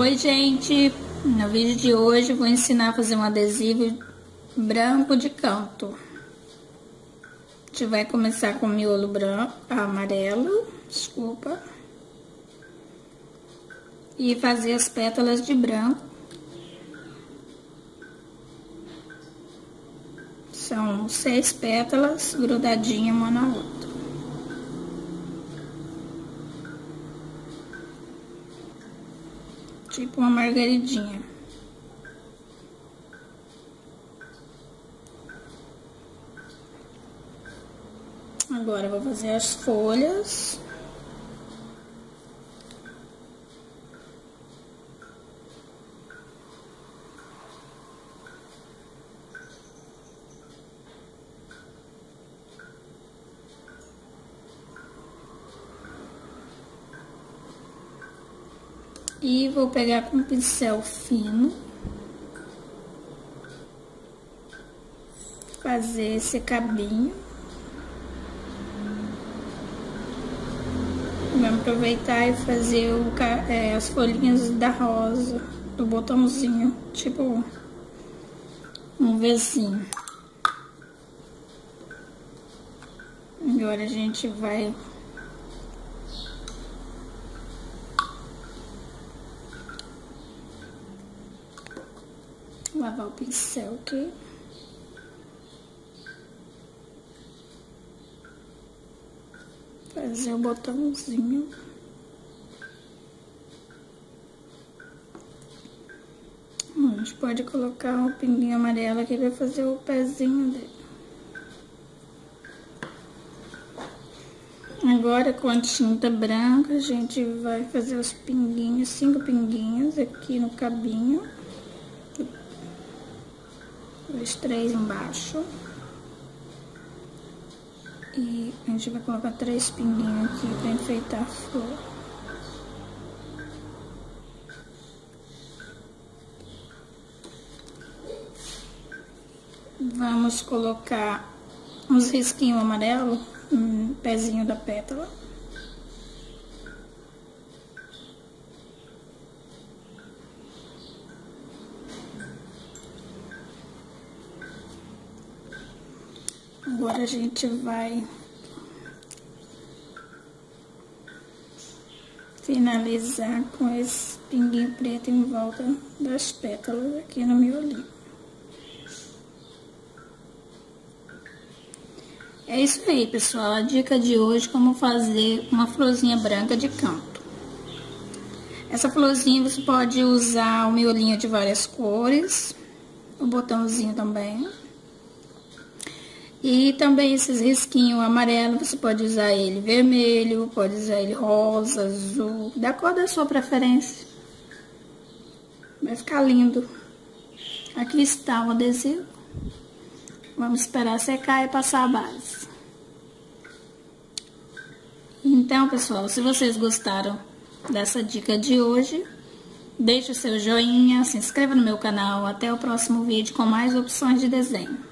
Oi gente, no vídeo de hoje vou ensinar a fazer um adesivo branco de canto. A gente vai começar com miolo branco, amarelo, desculpa. E fazer as pétalas de branco. São seis pétalas grudadinhas uma na outra. Tipo uma margaridinha. Agora vou fazer as folhas. E vou pegar com um pincel fino. Fazer esse cabinho. Vamos aproveitar e fazer o, é, as folhinhas da rosa, do botãozinho, tipo um Vzinho. Agora a gente vai lavar o pincel aqui. Fazer o botãozinho. A gente pode colocar um pinguinho amarelo aqui pra fazer o pezinho dele. Agora, com a tinta branca, a gente vai fazer os pinguinhos, cinco pinguinhos aqui no cabinho dois, três embaixo. E a gente vai colocar três pinguinhos aqui pra enfeitar a flor. Vamos colocar uns risquinhos amarelo no pezinho da pétala. Agora a gente vai finalizar com esse pinguinho preto em volta das pétalas aqui no miolinho. É isso aí, pessoal. A dica de hoje como fazer uma florzinha branca de canto. Essa florzinha você pode usar o miolinho de várias cores, o botãozinho também. E também esses risquinhos amarelo, você pode usar ele vermelho, pode usar ele rosa, azul, da cor da sua preferência. Vai ficar lindo. Aqui está o adesivo. Vamos esperar secar e passar a base. Então, pessoal, se vocês gostaram dessa dica de hoje, deixe o seu joinha, se inscreva no meu canal. Até o próximo vídeo com mais opções de desenho.